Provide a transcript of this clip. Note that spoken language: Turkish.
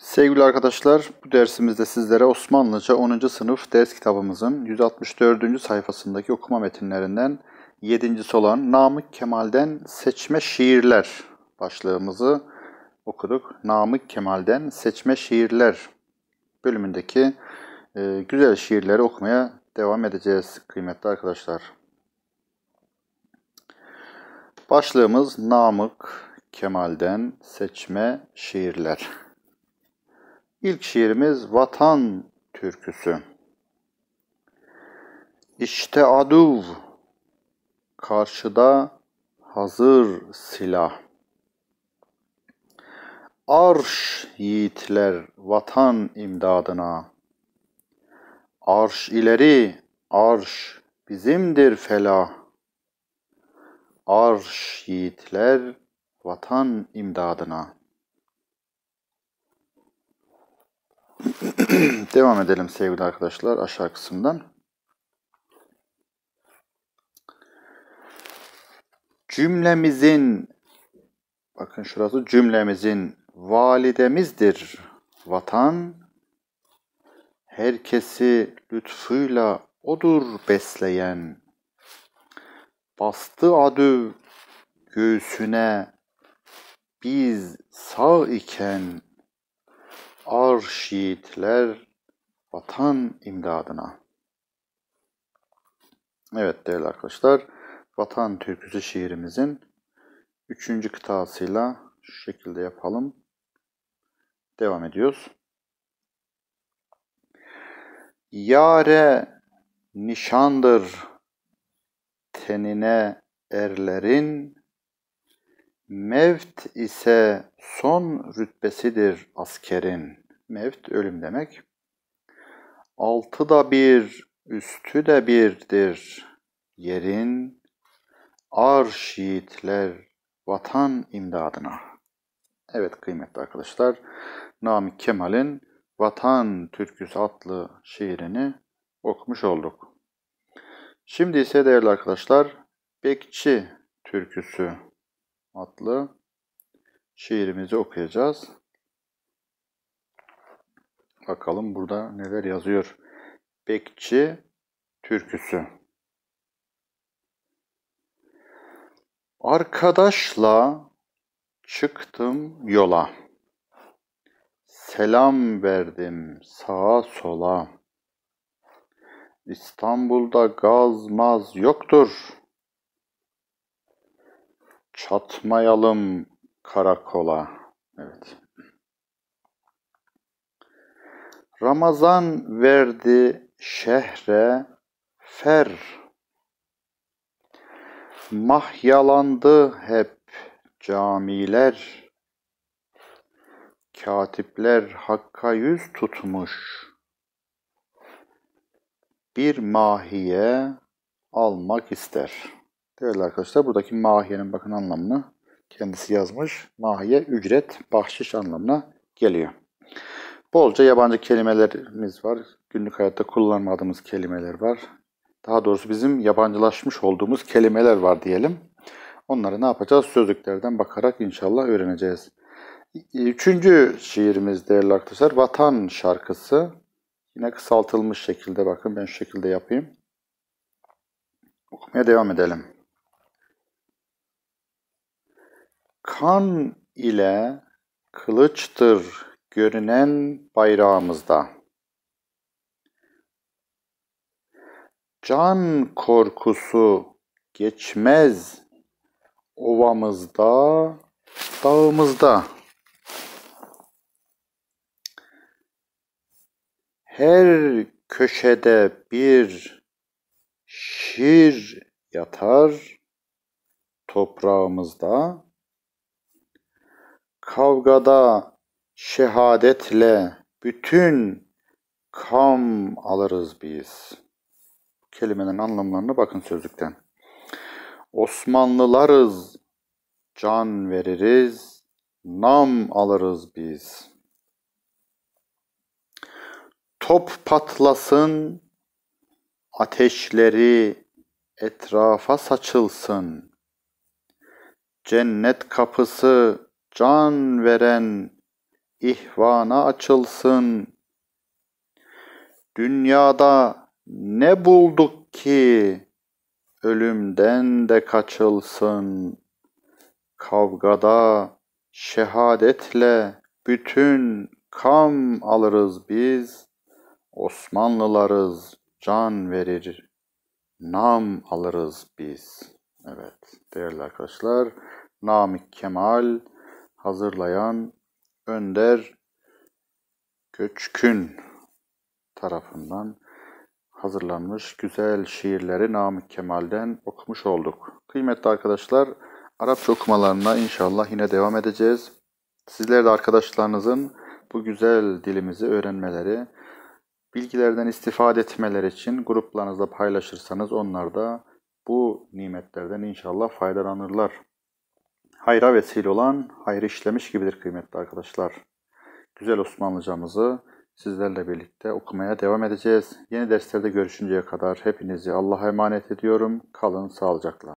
Sevgili arkadaşlar, bu dersimizde sizlere Osmanlıca 10. sınıf ders kitabımızın 164. sayfasındaki okuma metinlerinden 7. olan Namık Kemal'den Seçme Şiirler başlığımızı okuduk. Namık Kemal'den Seçme Şiirler bölümündeki e, güzel şiirleri okumaya devam edeceğiz kıymetli arkadaşlar. Başlığımız Namık Kemal'den Seçme Şiirler. İlk şiirimiz Vatan Türküsü. İşte aduv, karşıda hazır silah. Arş yiğitler vatan imdadına. Arş ileri, arş bizimdir felah. Arş yiğitler vatan imdadına. Devam edelim sevgili arkadaşlar aşağı kısımdan. Cümlemizin bakın şurası cümlemizin validemizdir vatan. Herkesi lütfuyla odur besleyen. Bastı adü göğsüne biz sağ iken arş yiğitler vatan imdadına. Evet değerli arkadaşlar, Vatan Türküsü şiirimizin üçüncü kıtasıyla şu şekilde yapalım. Devam ediyoruz. Yare nişandır tenine erlerin, mevt ise son rütbesidir askerin. Mevt ölüm demek. Altı da bir, üstü de birdir yerin. Arş yiğitler vatan imdadına. Evet kıymetli arkadaşlar, Namık Kemal'in Vatan Türküsü adlı şiirini okumuş olduk. Şimdi ise değerli arkadaşlar, Bekçi Türküsü adlı şiirimizi okuyacağız. Bakalım burada neler yazıyor. Bekçi türküsü. Arkadaşla çıktım yola. Selam verdim sağa sola. İstanbul'da gaz maz yoktur. Çatmayalım karakola. Evet. Ramazan verdi şehre fer. Mahyalandı hep camiler. Katipler hakka yüz tutmuş. Bir mahiye almak ister. Değerli arkadaşlar buradaki mahiyenin bakın anlamını kendisi yazmış. Mahiye ücret, bahşiş anlamına geliyor. Bolca yabancı kelimelerimiz var. Günlük hayatta kullanmadığımız kelimeler var. Daha doğrusu bizim yabancılaşmış olduğumuz kelimeler var diyelim. Onları ne yapacağız? Sözlüklerden bakarak inşallah öğreneceğiz. Üçüncü şiirimiz değerli arkadaşlar Vatan şarkısı. Yine kısaltılmış şekilde bakın ben şu şekilde yapayım. Okumaya devam edelim. Kan ile kılıçtır görünen bayrağımızda. Can korkusu geçmez ovamızda, dağımızda. Her köşede bir şir yatar toprağımızda. Kavgada şehadetle bütün kam alırız biz. Kelimenin anlamlarına bakın sözlükten. Osmanlılarız, can veririz, nam alırız biz. Top patlasın, ateşleri etrafa saçılsın. Cennet kapısı can veren ihvana açılsın. Dünyada ne bulduk ki ölümden de kaçılsın. Kavgada şehadetle bütün kam alırız biz. Osmanlılarız can verir. Nam alırız biz. Evet değerli arkadaşlar. Namık Kemal hazırlayan Önder Göçkün tarafından hazırlanmış güzel şiirleri Namık Kemal'den okumuş olduk. Kıymetli arkadaşlar, Arapça okumalarına inşallah yine devam edeceğiz. Sizler de arkadaşlarınızın bu güzel dilimizi öğrenmeleri, bilgilerden istifade etmeleri için gruplarınızda paylaşırsanız onlar da bu nimetlerden inşallah faydalanırlar. Hayra vesile olan hayır işlemiş gibidir kıymetli arkadaşlar. Güzel Osmanlıcamızı sizlerle birlikte okumaya devam edeceğiz. Yeni derslerde görüşünceye kadar hepinizi Allah'a emanet ediyorum. Kalın sağlıcakla.